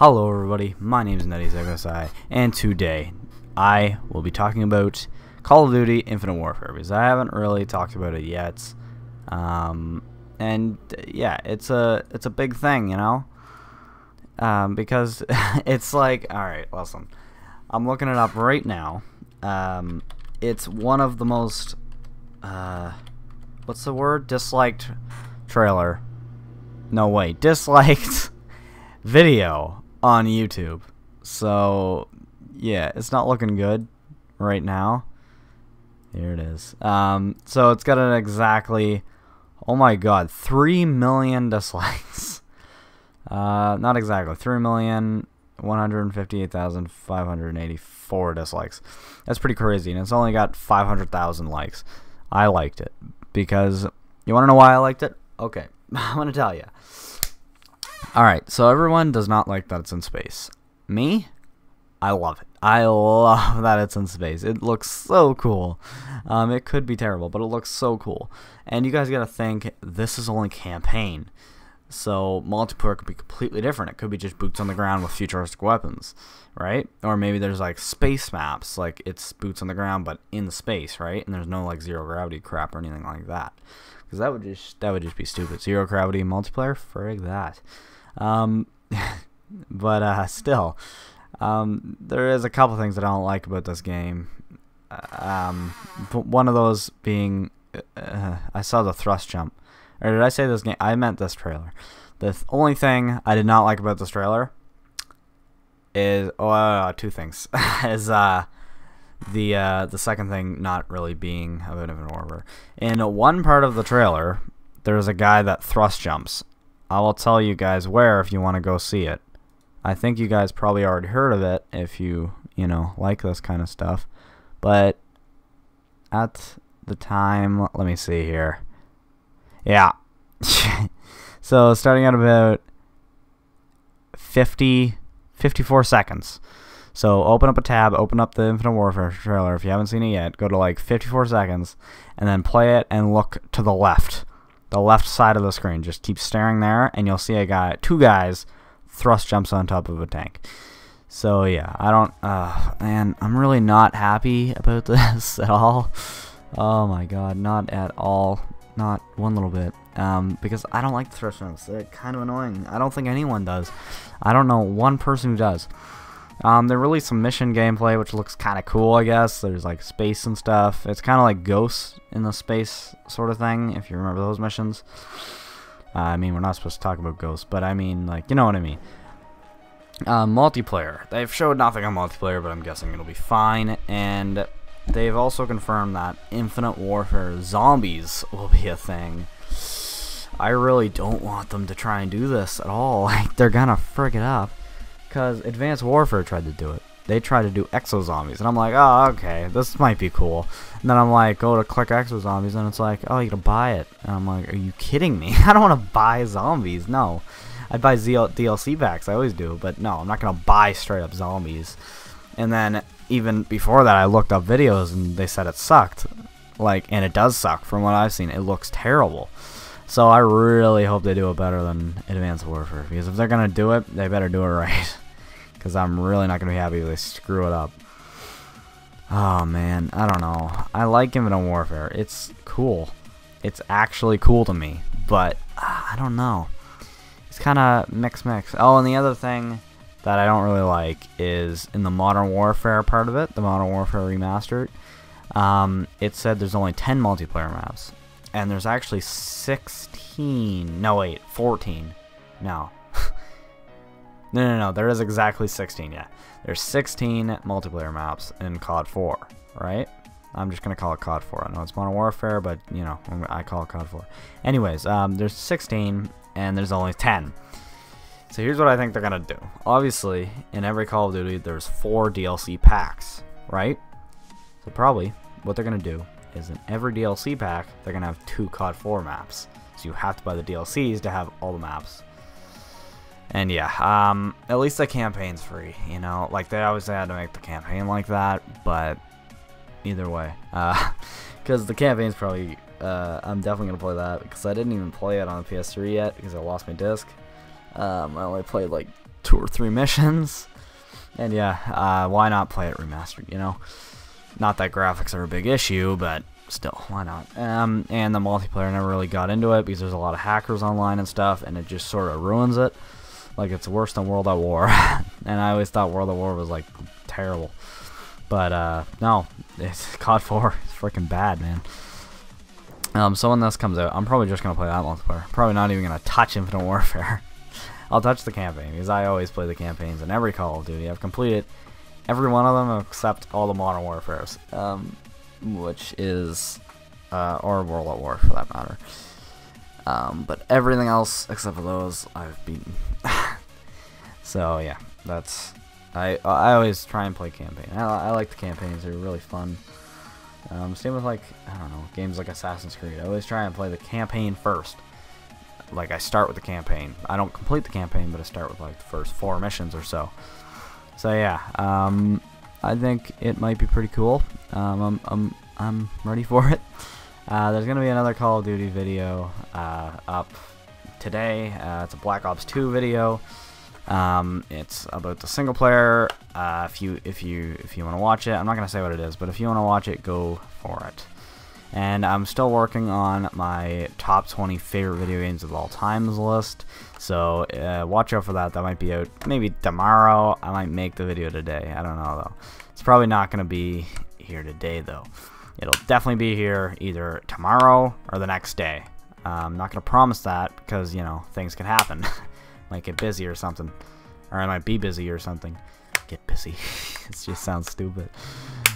Hello everybody, my name is Nuttycivicsi, and today I will be talking about Call of Duty Infinite Warfare, because I haven't really talked about it yet. Um, and yeah, it's a, it's a big thing, you know? Um, because it's like, alright, listen, I'm looking it up right now. Um, it's one of the most, uh, what's the word? Disliked trailer. No, wait, disliked video on YouTube. So, yeah, it's not looking good right now. Here it is. Um, so it's got an exactly, oh my god, 3 million dislikes. Uh, not exactly, 3 million. 158,584 dislikes. That's pretty crazy, and it's only got 500,000 likes. I liked it because you want to know why I liked it? Okay, I'm gonna tell you. Alright, so everyone does not like that it's in space. Me? I love it. I love that it's in space. It looks so cool. Um, it could be terrible, but it looks so cool. And you guys gotta think, this is only campaign. So multiplayer could be completely different. It could be just boots on the ground with futuristic weapons, right? Or maybe there's like space maps, like it's boots on the ground but in space, right? And there's no like zero gravity crap or anything like that. Because that would just that would just be stupid. Zero gravity multiplayer, frig that. Um, but uh, still, um, there is a couple things that I don't like about this game. Um, one of those being, uh, I saw the thrust jump. Or did I say this game? I meant this trailer. The th only thing I did not like about this trailer is oh uh, two things is uh the uh the second thing not really being a bit of an order. In one part of the trailer, there's a guy that thrust jumps, I will tell you guys where if you want to go see it. I think you guys probably already heard of it if you, you know, like this kind of stuff. But at the time, let me see here. Yeah. so starting at about 50, 54 seconds. So open up a tab, open up the Infinite Warfare trailer if you haven't seen it yet. Go to like 54 seconds, and then play it and look to the left the left side of the screen. Just keep staring there, and you'll see a guy, two guys, thrust jumps on top of a tank. So yeah, I don't, uh, man, I'm really not happy about this at all. Oh my god, not at all, not one little bit. Um, because I don't like the thrust jumps. They're kind of annoying. I don't think anyone does. I don't know one person who does. Um, they released some mission gameplay, which looks kind of cool, I guess. There's like space and stuff. It's kind of like Ghosts in the space sort of thing, if you remember those missions. Uh, I mean, we're not supposed to talk about Ghosts, but I mean, like, you know what I mean. Uh, multiplayer. They've showed nothing on multiplayer, but I'm guessing it'll be fine. And they've also confirmed that Infinite Warfare Zombies will be a thing. I really don't want them to try and do this at all. Like, they're gonna frick it up. Because Advanced Warfare tried to do it. They tried to do Exo Zombies, and I'm like, oh, okay, this might be cool. And then I'm like, go to click Exo Zombies, and it's like, oh, you gotta buy it. And I'm like, are you kidding me? I don't want to buy zombies. No, I'd buy ZL DLC packs. I always do, but no, I'm not gonna buy straight up zombies. And then even before that, I looked up videos, and they said it sucked. Like, and it does suck from what I've seen. It looks terrible. So I really hope they do it better than Advanced Warfare. Because if they're going to do it, they better do it right. Because I'm really not going to be happy if they screw it up. Oh, man. I don't know. I like Infinite Warfare. It's cool. It's actually cool to me. But, uh, I don't know. It's kind of mix-mix. Oh, and the other thing that I don't really like is in the Modern Warfare part of it, the Modern Warfare Remastered, um, it said there's only 10 multiplayer maps and there's actually 16. No, wait, 14. No. no, no, no. There is exactly 16. Yeah, there's 16 multiplayer maps in COD 4. Right? I'm just gonna call it COD 4. I know it's Modern Warfare, but you know I call it COD 4. Anyways, um, there's 16 and there's only 10. So here's what I think they're gonna do. Obviously, in every Call of Duty, there's four DLC packs, right? So probably what they're gonna do is in every DLC pack, they're going to have two COD 4 maps. So you have to buy the DLCs to have all the maps. And yeah, um, at least the campaign's free, you know? Like, they always had to make the campaign like that, but either way. Because uh, the campaign's probably, uh, I'm definitely going to play that, because I didn't even play it on the PS3 yet, because I lost my disc. Um, I only played, like, two or three missions. And yeah, uh, why not play it remastered, you know? Not that graphics are a big issue, but still, why not? Um, and the multiplayer never really got into it because there's a lot of hackers online and stuff, and it just sort of ruins it. Like, it's worse than World at War. and I always thought World at War was, like, terrible. But, uh, no, it's COD 4 is freaking bad, man. Um, so when this comes out, I'm probably just going to play that multiplayer. Probably not even going to touch Infinite Warfare. I'll touch the campaign, because I always play the campaigns in every Call of Duty. I've completed every one of them except all the Modern Warfares, um, which is, uh, or World at War for that matter. Um, but everything else except for those, I've beaten. so yeah, that's I I always try and play campaign. I, I like the campaigns; they're really fun. Um, same with like I don't know games like Assassin's Creed. I always try and play the campaign first. Like I start with the campaign. I don't complete the campaign, but I start with like the first four missions or so. So yeah, um, I think it might be pretty cool. Um, I'm I'm I'm ready for it. Uh, there's gonna be another Call of Duty video uh, up today. Uh, it's a Black Ops 2 video. Um, it's about the single player. Uh, if you if you if you want to watch it, I'm not gonna say what it is, but if you want to watch it, go for it. And I'm still working on my top 20 favorite video games of all times list. So uh, watch out for that. That might be out maybe tomorrow. I might make the video today. I don't know though. It's probably not gonna be here today though. It'll definitely be here either tomorrow or the next day. Uh, I'm not gonna promise that because you know things can happen. might get busy or something. Or I might be busy or something. Get busy. it just sounds stupid.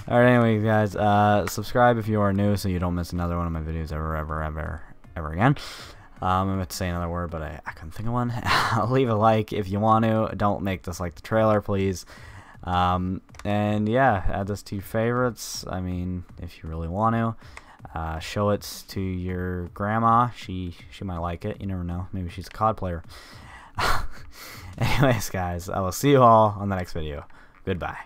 Alright, anyway, guys, uh, subscribe if you are new so you don't miss another one of my videos ever, ever, ever, ever again. Um, I'm about to say another word, but I, I couldn't think of one. Leave a like if you want to. Don't make this like the trailer, please. Um, and yeah, add this to your favorites. I mean, if you really want to. Uh, show it to your grandma. She she might like it. You never know. Maybe she's a COD player. Anyways, guys, I will see you all on the next video. Goodbye.